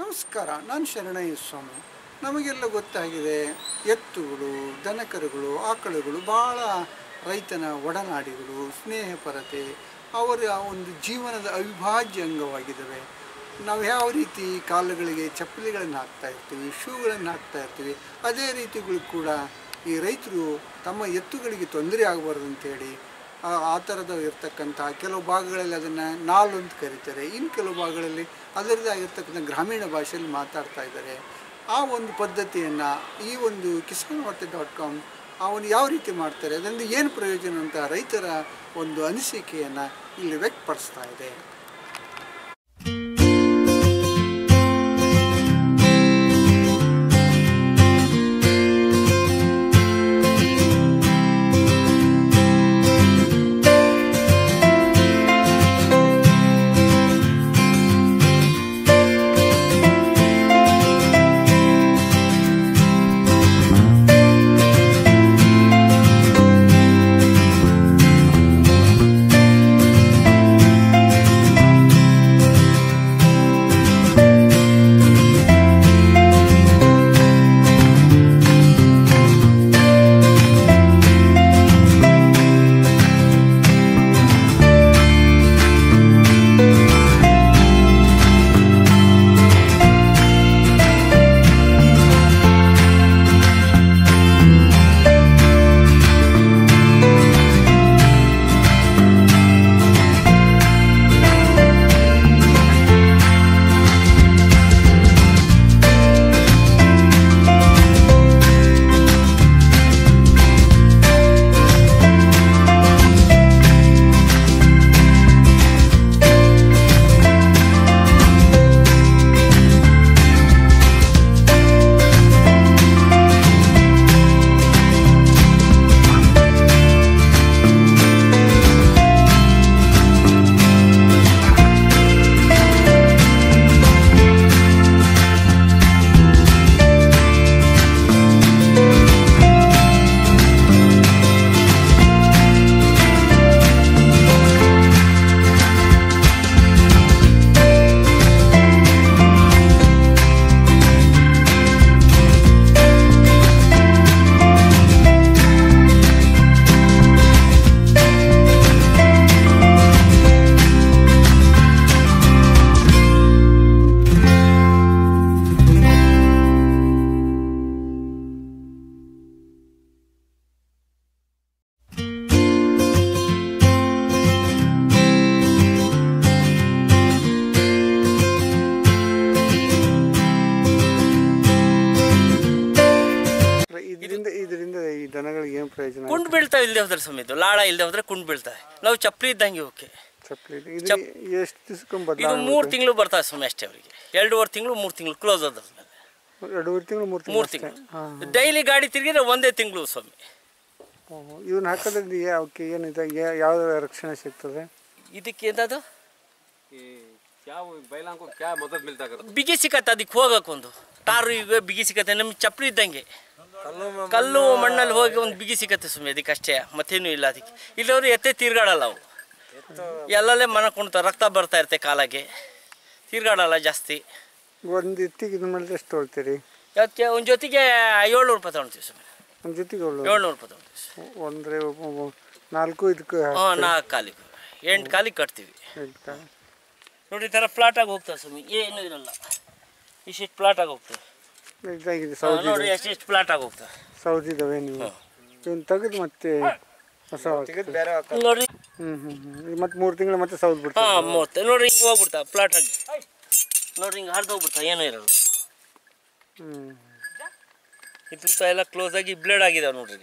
ನಮಸ್ಕಾರ, ನಾನು ಶರಣಯ್ಯ ಸ್ವಾಮಿ. ನಮಗೆಲ್ಲ ಗೊತ್ತಾಗಿದೆ, ಎತ್ತುಗಳು, ದನಕರುಗಳು, ಆಕಳುಗಳು ಭಾಳ ರೈತನ ಒಡನಾಡಿಗಳು, ಸ್ನೇಹಪರತೆ, ಅವರ ಒಂದು ಜೀವನದ ಅವಿಭಾಜ್ಯ ಅಂಗವಾಗಿದ್ದಾವೆ. ನಾವು ಯಾವ ರೀತಿ ಕಾಲುಗಳಿಗೆ ಚಪ್ಪಲಿಗಳನ್ನು ಹಾಕ್ತಾ ಇರ್ತೀವಿ, ಶೂಗಳನ್ನು ಹಾಕ್ತಾ ಇರ್ತೀವಿ, ಅದೇ ರೀತಿಗಳು ಕೂಡ ಈ ರೈತರು ತಮ್ಮ ಎತ್ತುಗಳಿಗೆ ತೊಂದರೆ ಆಗಬಾರ್ದು ಅಂತೇಳಿ ಆ ಥರದ ಇರ್ತಕ್ಕಂಥ ಕೆಲವು ಭಾಗಗಳಲ್ಲಿ ಅದನ್ನು ನಾಲು ಅಂತ ಕರೀತಾರೆ. ಇನ್ನು ಕೆಲವು ಭಾಗಗಳಲ್ಲಿ ಅದರದೇ ಆಗಿರ್ತಕ್ಕಂಥ ಗ್ರಾಮೀಣ ಭಾಷೆಯಲ್ಲಿ ಮಾತಾಡ್ತಾ ಇದ್ದಾರೆ. ಆ ಒಂದು ಪದ್ಧತಿಯನ್ನು ಈ ಒಂದು ಕಿಸಾನ್ ವಾರ್ತೆ ಡಾಟ್ ಕಾಮ್ ಅವನು ಯಾವ ರೀತಿ ಮಾಡ್ತಾರೆ ಅದರಿಂದ ಏನು ಪ್ರಯೋಜನ ಅಂತ ರೈತರ ಒಂದು ಅನಿಸಿಕೆಯನ್ನು ಇಲ್ಲಿ ವ್ಯಕ್ತಪಡಿಸ್ತಾ ಇದೆ. ಕುಂಡ್ ಬೀಳ್ತಾವೆ ಇಲ್ಲದೆ ಹೋದ್ರೆ ಸಮೇತ. ಲಾಳ ಇಲ್ಲದೆ ಹೋದ್ರೆ ಕುಂಡ್ ಬೀಳ್ತಾವೆ. ನಾವು ಚಪ್ಪಲಿ ಇದ್ದಂಗೆ ಓಕೆ. ಚಪ್ಪಲಿ ಇದು ಎಷ್ಟು ದಿವ್ಸಕ್ಕೊಮ್ಮೆ ಇದು ಮೂರು ತಿಂಗಳು ಬರ್ತಾವೆ ಸ್ವಾಮಿ ಅಷ್ಟೇ ಅವರಿಗೆ. ಎರಡೂವರೆ ತಿಂಗಳು ಮೂರು ತಿಂಗಳು ಕ್ಲೋಸ್ ಆದ ಎರಡೂವರೆ ತಿಂಗಳು ಮೂರು ಮೂರು ತಿಂಗಳು. ಡೈಲಿ ಗಾಡಿ ತಿರುಗಿದ್ರೆ ಒಂದೇ ತಿಂಗಳು ಸ್ವಾಮಿ. ಇವನ್ನ ಹಾಕೋದ್ರಿಂದ ಅವಕ್ಕೆ ಏನಿದೆ? ಯಾವ ರಕ್ಷಣೆ ಸಿಗ್ತದೆ? ಇದಕ್ಕೆ ಏನದು ಬಿಗಿ ಸಿಕ್ಕತ್ತೆ ಅದಕ್ಕೆ ಹೋಗಕ್ಕೊಂದು ಟಾರು ಈಗ ಬಿಗಿ ಸಿಕ್ಕತ್ತೆ ನಮ್ಗೆ ಚಪ್ಪಲಿ ಇದ್ದಂಗೆ. ಕಲ್ಲು ಮಣ್ಣಲ್ಲಿ ಹೋಗಿ ಒಂದು ಬಿಗಿ ಸಿಕ್ಕತ್ತೆ ಸುಮ್ಮನೆ ಅದಕ್ಕೆ ಅಷ್ಟೇ ಮತ್ತೇನು ಇಲ್ಲ ಅದಕ್ಕೆ. ಇಲ್ಲವರು ಎತ್ತೆ ತಿರ್ಗಾಡಲ್ಲ ಅವು. ಎಲ್ಲಲ್ಲೇ ಮನ ಕುಣ್ತಾವೆ ರಕ್ತ ಬರ್ತಾ ಇರುತ್ತೆ ಕಾಲಾಗೆ. ತಿರ್ಗಾಡಲ್ಲ ಜಾಸ್ತಿ. ಒಂದು ಇತ್ತಿಗೆ ಇದು ಮಾಡಿದ್ರೆ ಎಷ್ಟು ತೊಳ್ತೀರಿ ಯಾಕೆ ಒಂದು ಜೊತೆಗೆ ಏಳ್ನೂರು ರೂಪಾಯಿ ತೊಗೊಳ್ತೀವಿ ಸುಮ್ಮನೆ ಒಂದು ಜೊತೆಗೆ ಏಳ್ನೂರು ರೂಪಾಯಿ? ತೊಗೊಳ್ತೀವಿ ಒಂದ್ರೆ ನಾಲ್ಕು ಇದಕ್ಕೆ ಹಾಂ ನಾಲ್ಕು ಕಾಲಿಗೆ. ಎಂಟು ಕಾಲಿಗೆ ಕಟ್ತೀವಿ. ನೋಡಿ ಈ ಥರ ಫ್ಲಾಟಾಗಿ ಹೋಗ್ತಾರೆ ಸುಮ್ಮನೆ ಏನೂ ಇರಲ್ಲ. ಇಷ್ಟು ಫ್ಲಾಟಾಗಿ ಹೋಗ್ತದೆ ಇದಾಗಿದೆ ಸೌದಿ ನೋಡಿ ಎಷ್ಟಿಷ್ಟು ಫ್ಲಾಟಾಗಿ ಸೌದಿ ಸೌದಿದಾವೆ ನೀವು. ಇವನ್ನ ತೆಗೆದು ಮತ್ತೆ ಹೊಸ ನೋಡ್ರಿ ಹ್ಞೂ ಹ್ಞೂ ಹ್ಞೂ ಮತ್ತೆ ಮೂರು ತಿಂಗಳು ಮತ್ತೆ ಸೌದ್ ಬಿಡ್ತಾ ಹಾಂ ಮೂವತ್ತು ನೋಡ್ರಿ ಹಿಂಗೆ ಹೋಗ್ಬಿಡ್ತಾ ಫ್ಲಾಟ್ ಆಗಿ. ನೋಡ್ರಿ ಹಿಂಗೆ ಹರಿದು ಹೋಗ್ಬಿಡ್ತಾ ಏನೂ ಇರೋದು ಹ್ಞೂ ಇದು ಎಲ್ಲ ಕ್ಲೋಸ್ ಆಗಿ ಬ್ಲೇಡ್ ಆಗಿದಾವೆ ನೋಡ್ರಿ